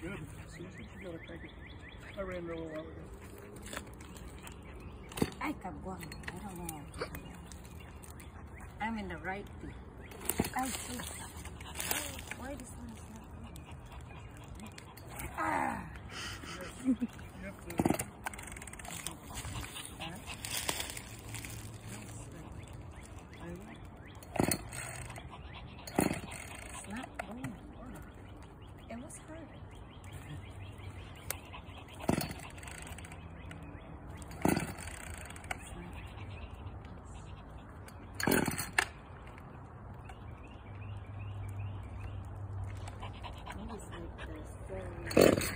good. See, you gotta it. I ran a little while ago. I can go. I don't know. I'm in the right thing. I see. Why this one not going? Ah! You have to. It's not going. It was hard. Maybe it's like the very-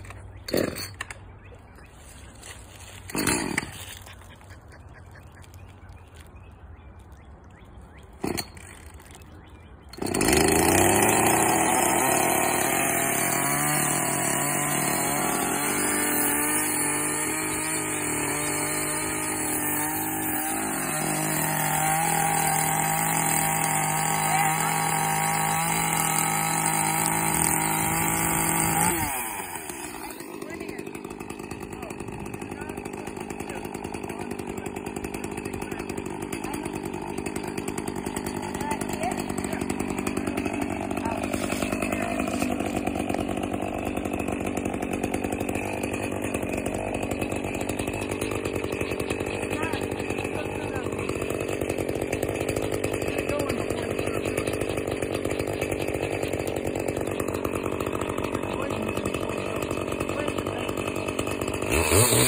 Get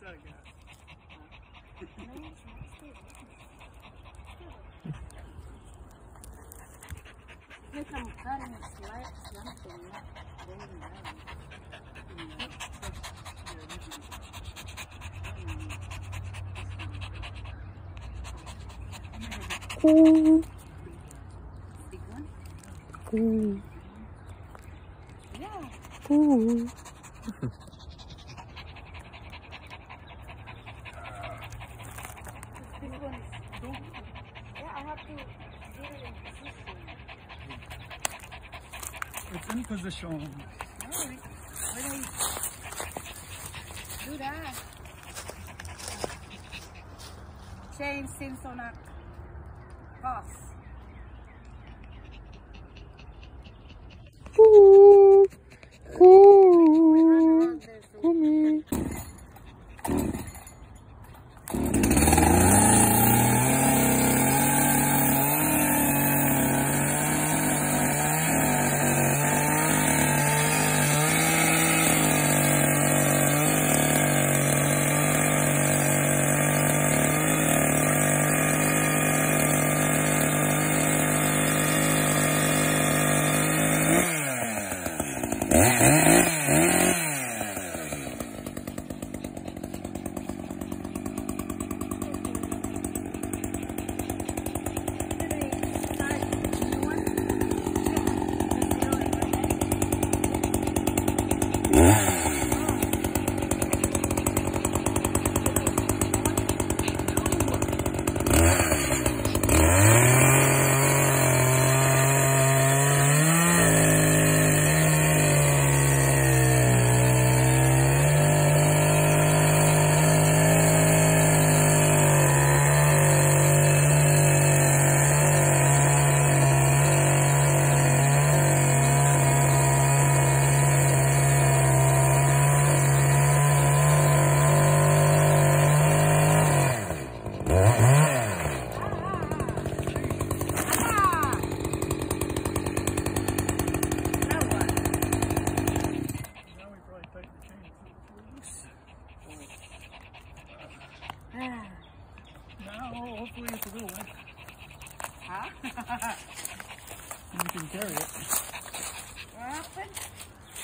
that guy. Like I'm cutting a slice, something, not going down. Big one? Yeah. This one is big. Yeah, I have to get it in position. It's in position. Alright. Do that? Change Simpson Boss.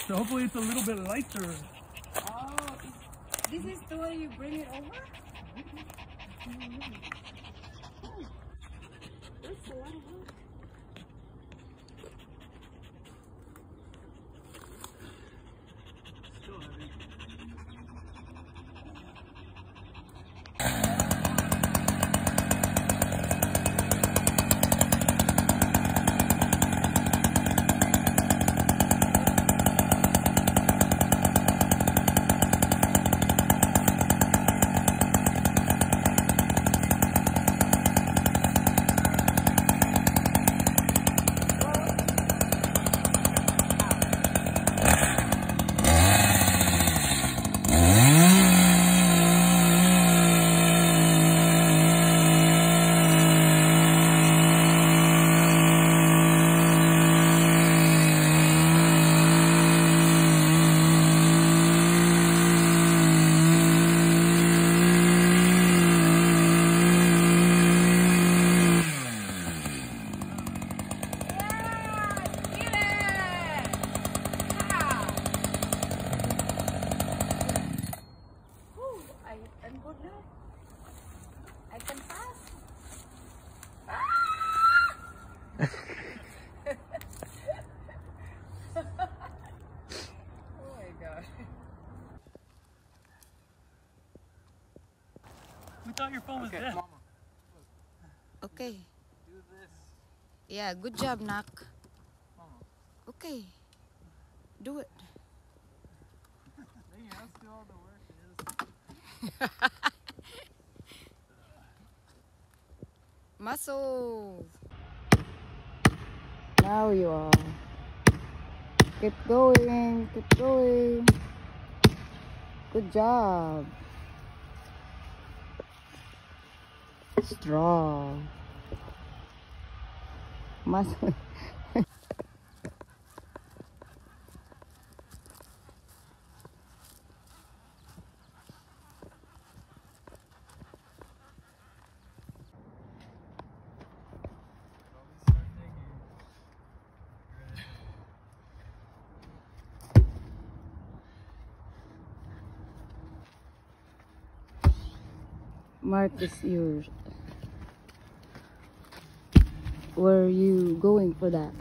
So hopefully it's a little bit lighter. Oh, this is the way you bring it over? Oh, That's a lot of work. Still heavy. Whew, I am good now. I can pass. oh my god. We thought your phone was dead. Okay. Do this. Yeah, good job, Nak. Mama. Okay. Do it. Hey, let's do all the work. Muscles. Now you are. Keep going, keep going. Good job. Strong. Muscle. Mark is yours. Where are you going for that?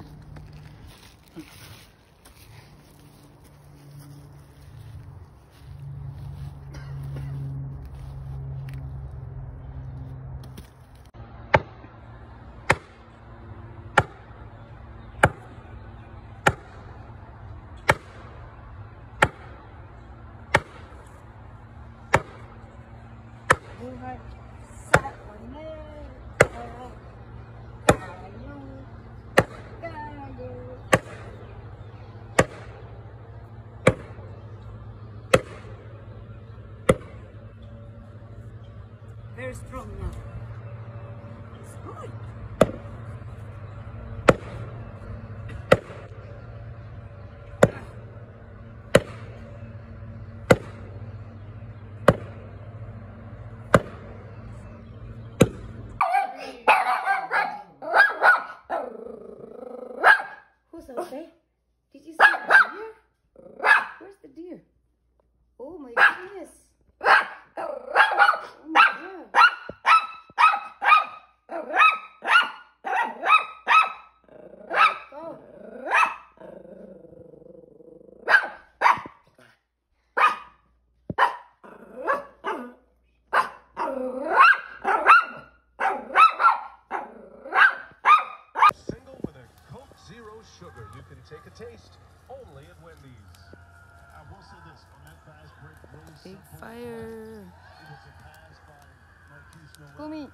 Very strong now. It's good. Out there? Did you the take a taste only at Wendy's. I will say this on that fast break, really Big fire. It was a pass by Marquise Noel. Kumi,